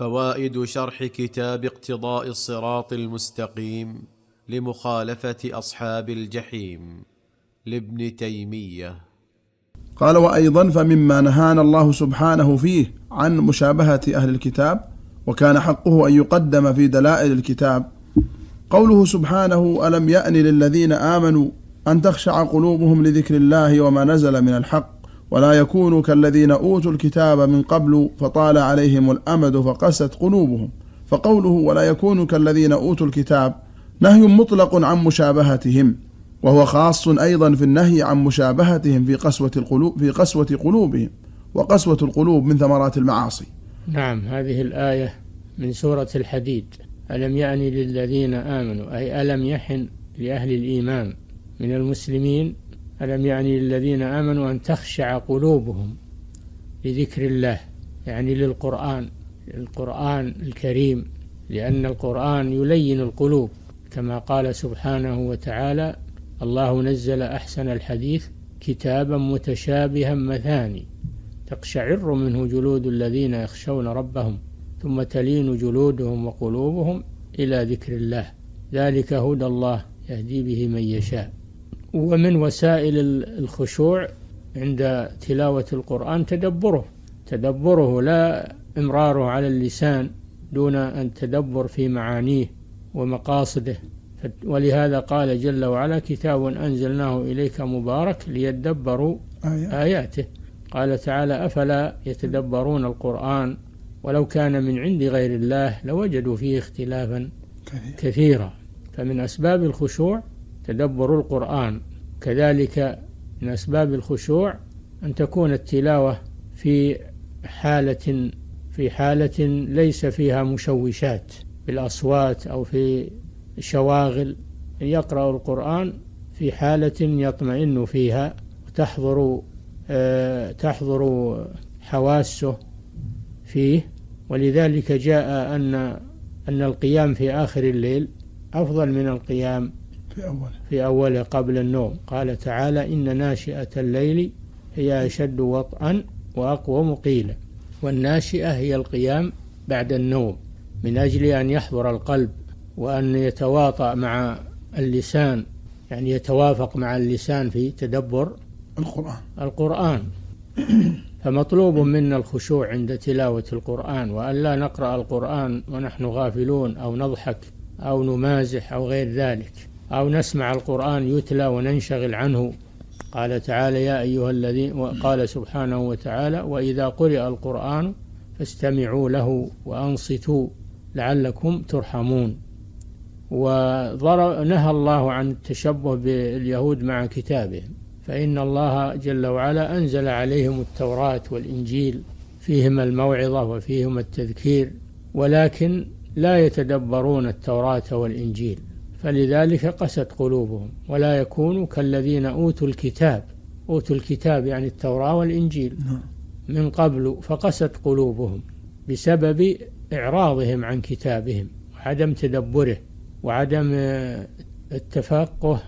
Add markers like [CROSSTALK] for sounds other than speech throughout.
فوائد شرح كتاب اقتضاء الصراط المستقيم لمخالفة أصحاب الجحيم لابن تيمية. قال وأيضا فمما نهانا الله سبحانه فيه عن مشابهة أهل الكتاب وكان حقه أن يقدم في دلائل الكتاب. قوله سبحانه ألم يأن للذين آمنوا أن تخشع قلوبهم لذكر الله وما نزل من الحق؟ ولا يكونوا كالذين أوتوا الكتاب من قبل فطال عليهم الأمد فقست قلوبهم. فقوله ولا يكونوا كالذين أوتوا الكتاب نهي مطلق عن مشابهتهم وهو خاص أيضا في النهي عن مشابهتهم في قسوة القلوب في قسوة قلوبهم وقسوة القلوب من ثمرات المعاصي. نعم هذه الآية من سورة الحديد. ألم يأن للذين آمنوا؟ أي ألم يحن لأهل الإيمان من المسلمين ألم يعني للذين آمنوا أن تخشع قلوبهم لذكر الله يعني للقرآن القرآن الكريم لأن القرآن يلين القلوب. كما قال سبحانه وتعالى الله نزل أحسن الحديث كتابا متشابها مثاني تقشعر منه جلود الذين يخشون ربهم ثم تلين جلودهم وقلوبهم إلى ذكر الله. ذلك هدى الله يهدي به من يشاء. ومن وسائل الخشوع عند تلاوة القرآن تدبره. تدبره لا إمراره على اللسان دون أن تدبر في معانيه ومقاصده. ولهذا قال جل وعلا كتاب أنزلناه إليك مبارك ليدبروا آياته. قال تعالى أفلا يتدبرون القرآن؟ ولو كان من عند غير الله لوجدوا فيه اختلافا كثيرا. فمن أسباب الخشوع تدبر القرآن. كذلك من أسباب الخشوع أن تكون التلاوة في حالة في حالة ليس فيها مشوشات بالأصوات أو في شواغل. يقرأ القرآن في حالة يطمئن فيها وتحضر آه، تحضر حواسه فيه. ولذلك جاء أن أن القيام في آخر الليل أفضل من القيام في أوله في أوله قبل النوم. قال تعالى إن ناشئة الليل هي أشد وطئا وأقوم قيلا. والناشئة هي القيام بعد النوم من أجل أن يحضر القلب وأن يتواطأ مع اللسان يعني يتوافق مع اللسان في تدبر القرآن. القرآن. [COUGHS] فمطلوب منا الخشوع عند تلاوة القرآن وأن لا نقرأ القرآن ونحن غافلون أو نضحك أو نمازح أو غير ذلك. أو نسمع القرآن يتلى وننشغل عنه. قال تعالى يا أيها الذين وقال سبحانه وتعالى وإذا قرئ القرآن فاستمعوا له وأنصتوا لعلكم ترحمون. ونهى الله عن التشبه باليهود مع كتابهم فإن الله جل وعلا أنزل عليهم التوراة والإنجيل فيهما الموعظة وفيهما التذكير ولكن لا يتدبرون التوراة والإنجيل. فلذلك قست قلوبهم ولا يكونوا كالذين أوتوا الكتاب. أوتوا الكتاب يعني التوراة والإنجيل. نعم. من قبل فقست قلوبهم بسبب إعراضهم عن كتابهم وعدم تدبره وعدم التفقه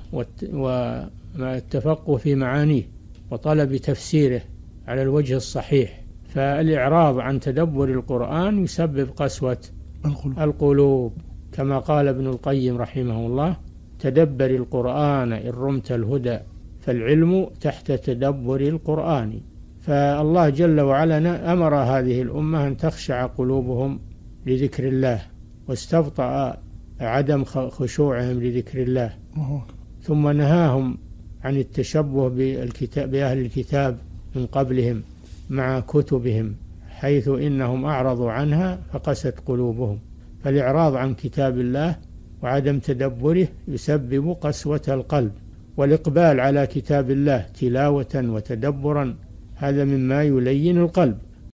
والتفقه في معانيه وطلب تفسيره على الوجه الصحيح. فالإعراض عن تدبر القرآن يسبب قسوة القلوب, القلوب. كما قال ابن القيم رحمه الله تدبر القرآن إن رمت الهدى فالعلم تحت تدبر القرآن. فالله جل وعلا أمر هذه الأمة أن تخشع قلوبهم لذكر الله واستبطأ عدم خشوعهم لذكر الله. ثم نهاهم عن التشبه بالكتاب بأهل الكتاب من قبلهم مع كتبهم حيث إنهم أعرضوا عنها فقست قلوبهم. فالإعراض عن كتاب الله وعدم تدبره يسبب قسوة القلب والإقبال على كتاب الله تلاوة وتدبرا هذا مما يلين القلب.